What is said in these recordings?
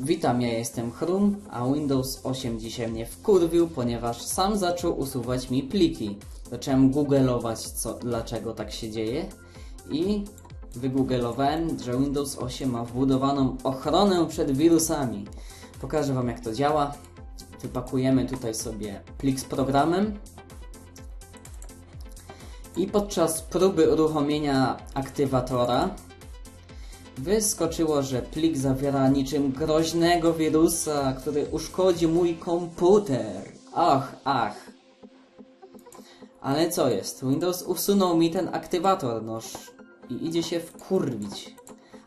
Witam, ja jestem Chrum, a Windows 8 dzisiaj mnie wkurwił, ponieważ sam zaczął usuwać mi pliki. Zacząłem google'ować, co, dlaczego tak się dzieje i wygoogle'owałem, że Windows 8 ma wbudowaną ochronę przed wirusami. Pokażę Wam jak to działa. Wypakujemy tutaj sobie plik z programem i podczas próby uruchomienia aktywatora Wyskoczyło, że plik zawiera niczym groźnego wirusa, który uszkodzi mój komputer. Ach, ach. Ale co jest? Windows usunął mi ten aktywator, noż i idzie się wkurwić.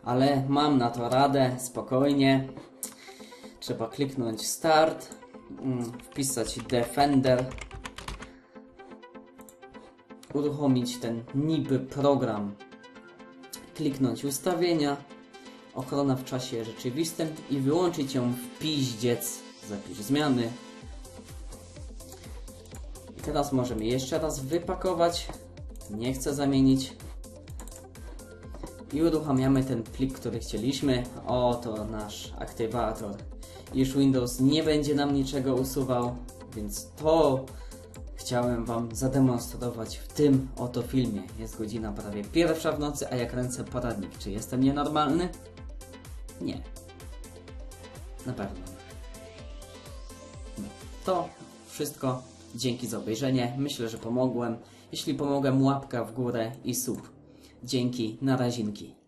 Ale mam na to radę, spokojnie. Trzeba kliknąć Start, mm, wpisać Defender, uruchomić ten niby program kliknąć ustawienia, ochrona w czasie rzeczywistym i wyłączyć ją w piździec, zapisz zmiany. I teraz możemy jeszcze raz wypakować, nie chcę zamienić i uruchamiamy ten plik, który chcieliśmy. Oto nasz aktywator. Już Windows nie będzie nam niczego usuwał, więc to chciałem Wam zademonstrować w tym oto filmie. Jest godzina prawie pierwsza w nocy, a ja kręcę poradnik. Czy jestem nienormalny? Nie. Na pewno. No. To wszystko. Dzięki za obejrzenie. Myślę, że pomogłem. Jeśli pomogłem, łapka w górę i sub. Dzięki, na razinki.